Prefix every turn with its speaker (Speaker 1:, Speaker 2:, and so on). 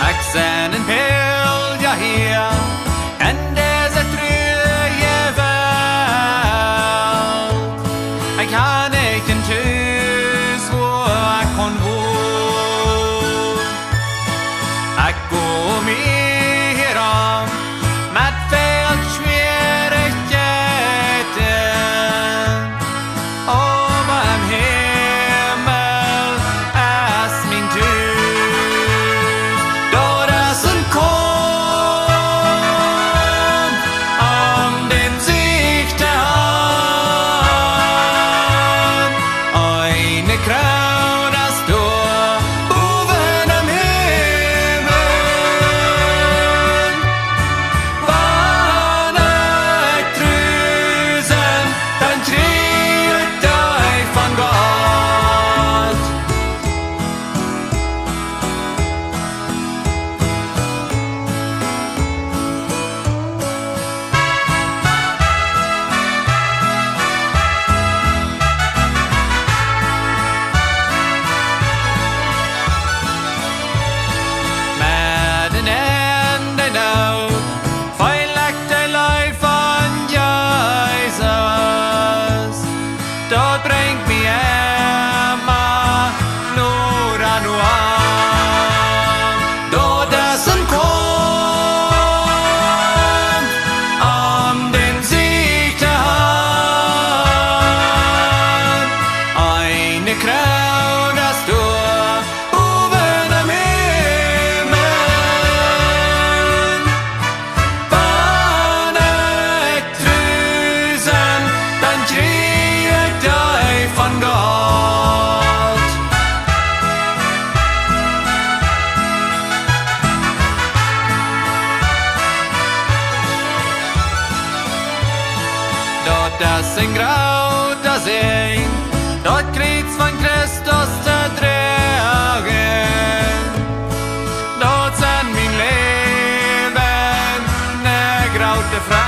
Speaker 1: Accent and you're here. das in Grau, das Eng, dort kriegt's von Christus der Dort sind mein Leben, ne graute Frau.